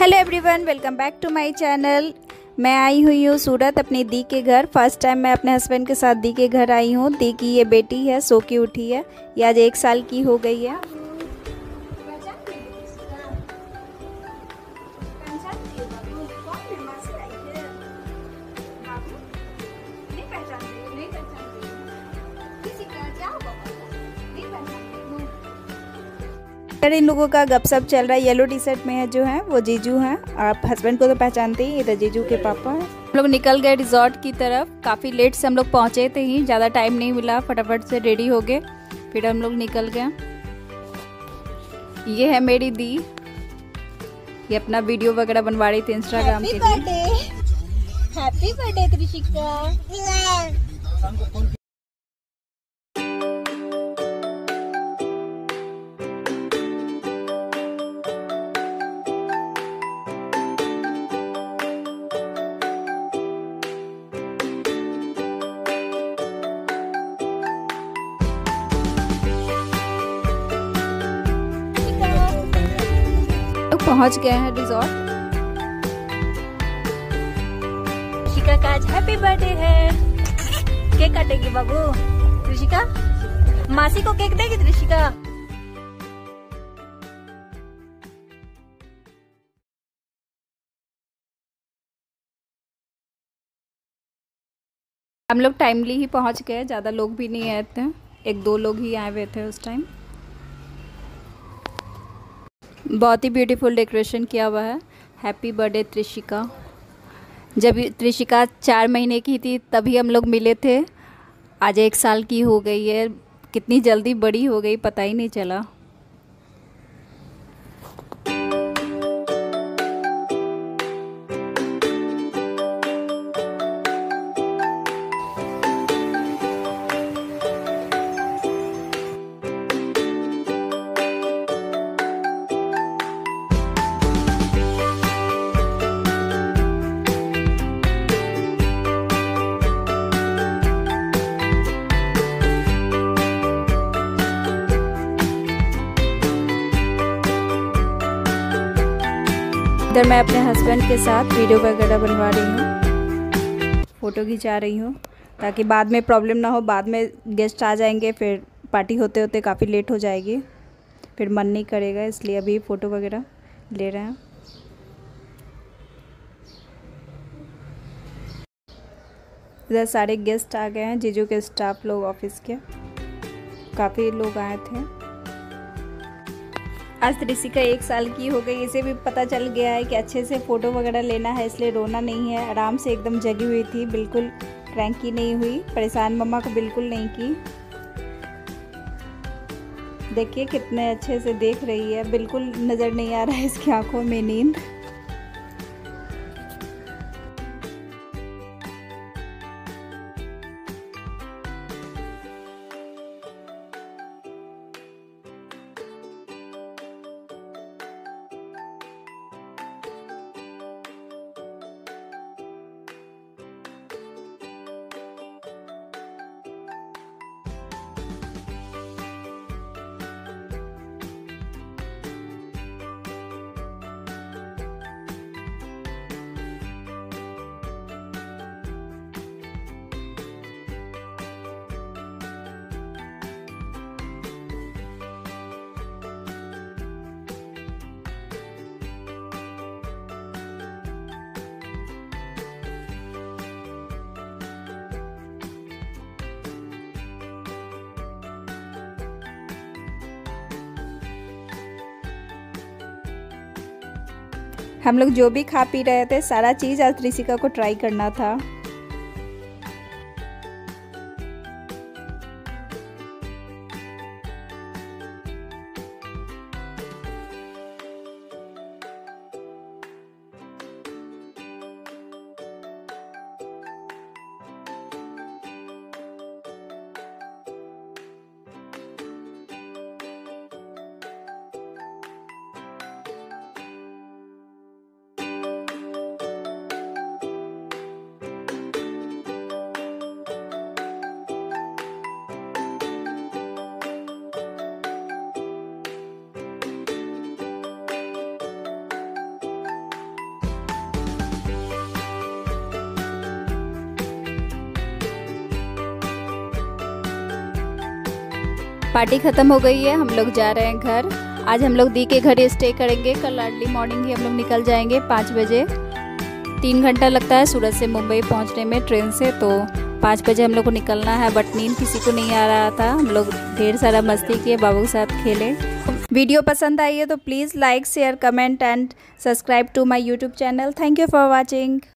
Hello everyone welcome back to my channel मैं आई हुई हूँ सूरत अपनी दी के घर। फ़र्स्ट टाइम मैं अपने हस्बैंड के साथ दी के घर आई हूँ। दी की ये बेटी है, सो की उठी है। ये आज एक साल की हो गई है। इन लोगों का गपशप चल रहा है। येलो टी शर्ट में है जो है वो जीजू हैं। आप हस्बैंड को तो पहचानते ही इधर जीजू के पापा हैं। हम लोग निकल गए रिजॉर्ट की तरफ़। काफ़ी लेट से हम लोग पहुँचे थे ही ज़्यादा टाइम नहीं मिला। फटाफट से रेडी हो गए फिर हम लोग निकल गए। ये है मेरी दी। ये अपना वीडियो वगैरह बनवा रही थी इंस्टाग्राम के लिए। Happy birthday Trishika. पहुँच गए हैं रिजॉर्ट त्रिशिका का आज हैप्पी बर्थडे है। केक काटेगी बाबू। त्रिशिका मासी को केक देगी त्रिशिका हम लोग टाइमली ही पहुँच गए ज़्यादा लोग भी नहीं आए थे। एक दो लोग ही आए हुए थे उस टाइम बहुत ही ब्यूटीफुल डेकोरेशन किया हुआ है। Happy birthday Trishika. जब त्रिशिका चार महीने की थी, तभी हम लोग मिले थे। आज एक साल की हो गई है। कितनी जल्दी बड़ी हो गई, पता ही नहीं चला। इधर मैं अपने हस्बैंड के साथ वीडियो वगैरह बनवा रही हूँ। फ़ोटो खिंचा रही हूँ, ताकि बाद में प्रॉब्लम ना हो, बाद में गेस्ट आ जाएँगे, फिर पार्टी होते होते काफ़ी लेट हो जाएगी। फिर मन नहीं करेगा, इसलिए अभी फ़ोटो वगैरह ले रहे हैं। इधर सारे गेस्ट आ गए हैं, जीजू के स्टाफ लोग ऑफ़िस के। काफ़ी लोग आए थे। आज त्रिशिका एक साल की हो गई, इसे भी पता चल गया है कि अच्छे से फ़ोटो वगैरह लेना है, इसलिए रोना नहीं है। आराम से एकदम जगी हुई थी, बिल्कुल क्रैंकी नहीं हुई, परेशान मम्मा को बिल्कुल नहीं की। देखिए कितने अच्छे से देख रही है, बिल्कुल नज़र नहीं आ रहा है इसकी आँखों में नींद। हम लोग जो भी खा पी रहे थे, सारा चीज़ आज ऋषिका को ट्राई करना था। पार्टी ख़त्म हो गई है, हम लोग जा रहे हैं घर। आज हम लोग दी के घर स्टे करेंगे। कल अर्ली मॉर्निंग ही हम लोग निकल जाएँगे, पाँच बजे। तीन घंटा लगता है सूरत से मुंबई पहुँचने में ट्रेन से तो पाँच बजे हम लोग को निकलना है बट नींद किसी को नहीं आ रहा था। हम लोग ढेर सारा मस्ती किए, बाबू के साथ खेले। वीडियो पसंद आई है तो please like share comment and subscribe to my YouTube channel thank you for watching